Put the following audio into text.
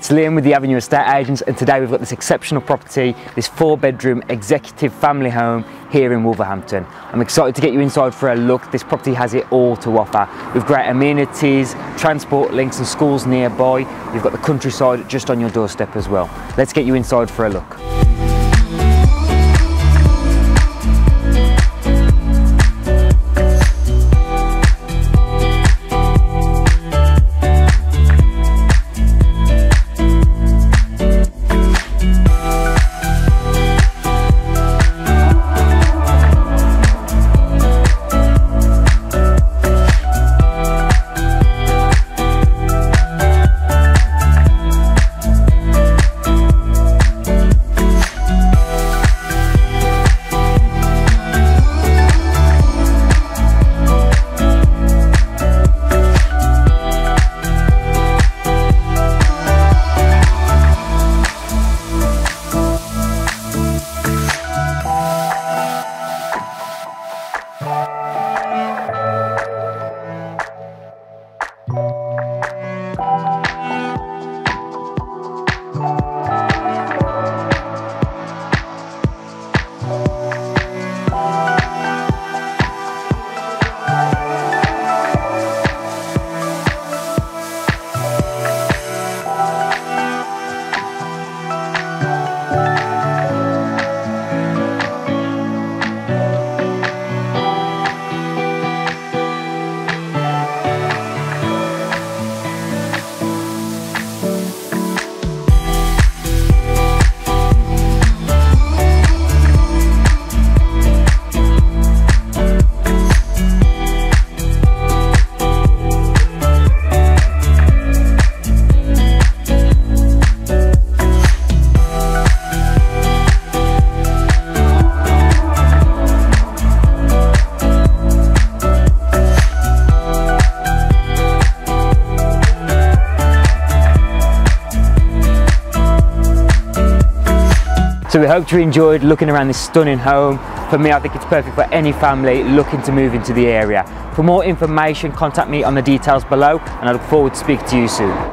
It's Liam with the Avenue Estate Agents and today we've got this exceptional property, this four bedroom executive family home here in Wolverhampton. I'm excited to get you inside for a look. This property has it all to offer with great amenities, transport links and schools nearby. You've got the countryside just on your doorstep as well. Let's get you inside for a look. So we hope you enjoyed looking around this stunning home. For me, I think it's perfect for any family looking to move into the area. For more information, contact me on the details below and I look forward to speaking to you soon.